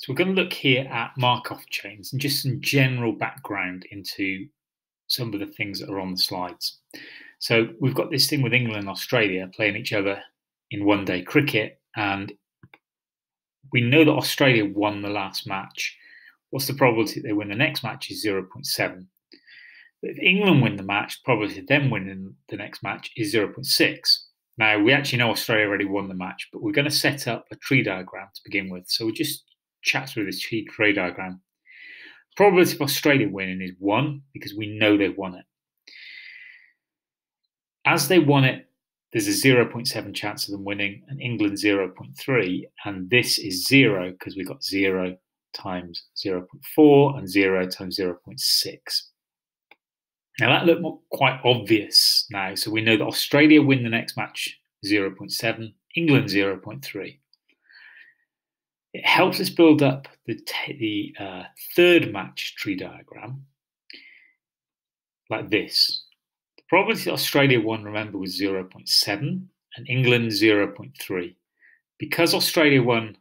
So we're going to look here at Markov chains and just some general background into some of the things that are on the slides. So we've got this thing with England and Australia playing each other in one day cricket, and we know that Australia won the last match. What's the probability that they win the next match is 0.7. But if England win the match, probability of them winning the next match is 0.6. Now, we actually know Australia already won the match, but we're going to set up a tree diagram to begin with. So we just chat through this tree diagram. Probability of Australia winning is 1 because we know they've won it. As they won it, there's a 0.7 chance of them winning, and England 0.3, and this is 0 because we got 0 times 0.4 and 0 times 0.6. Now that looked quite obvious now, so we know that Australia win the next match 0.7, England 0.3 it helps us build up the, the uh, third match tree diagram like this. The probability that Australia won, remember, was 0.7 and England 0.3. Because Australia won,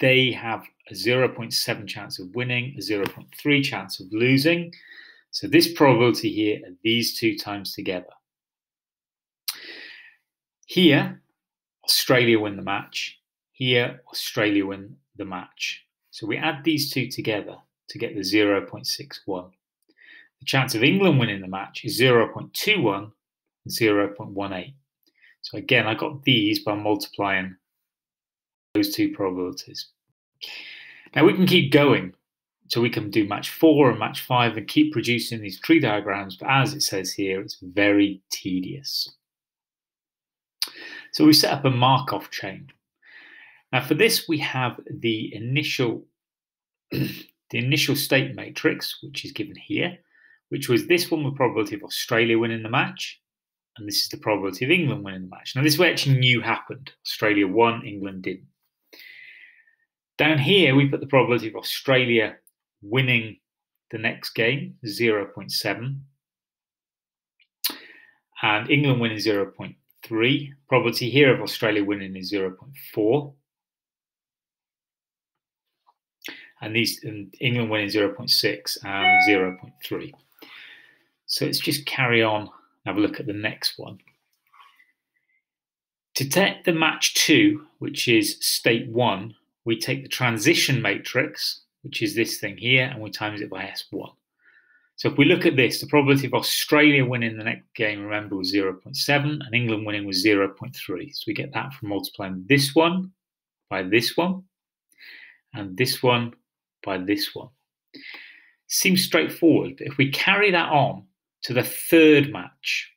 they have a 0.7 chance of winning, a 0.3 chance of losing. So this probability here are these two times together. Here, Australia win the match. Here, Australia win the match. So we add these two together to get the 0.61. The chance of England winning the match is 0.21 and 0.18. So again, I got these by multiplying those two probabilities. Now we can keep going. So we can do match four and match five and keep producing these tree diagrams, but as it says here, it's very tedious. So we set up a Markov chain. Now for this, we have the initial, the initial state matrix, which is given here, which was this one with probability of Australia winning the match, and this is the probability of England winning the match. Now this we actually knew happened. Australia won, England didn't. Down here, we put the probability of Australia winning the next game, 0.7, and England winning 0.3. Probability here of Australia winning is 0.4. and these and England winning 0.6 and 0.3. So let's just carry on have a look at the next one. To take the match two, which is state one, we take the transition matrix, which is this thing here, and we times it by S1. So if we look at this, the probability of Australia winning the next game, remember, was 0.7, and England winning was 0.3. So we get that from multiplying this one by this one, and this one by this one. Seems straightforward, but if we carry that on to the third match,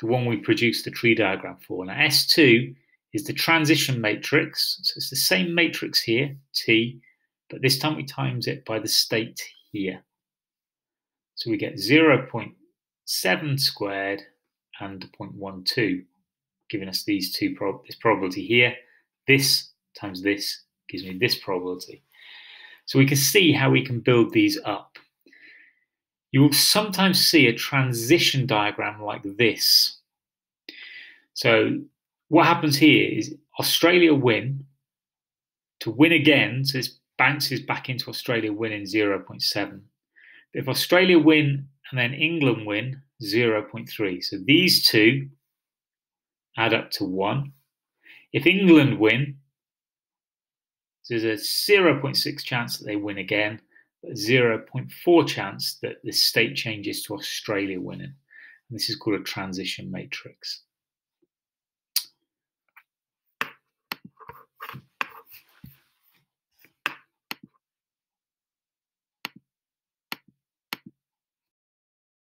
the one we produced the tree diagram for, now S2 is the transition matrix. So it's the same matrix here, T, but this time we times it by the state here. So we get 0.7 squared and 0.12, giving us these two prob this probability here. This times this gives me this probability. So we can see how we can build these up. You will sometimes see a transition diagram like this. So what happens here is Australia win. To win again, so this bounces back into Australia winning 0.7. If Australia win and then England win, 0.3. So these two add up to 1. If England win, there's a 0.6 chance that they win again, but 0.4 chance that the state changes to Australia winning. And this is called a transition matrix.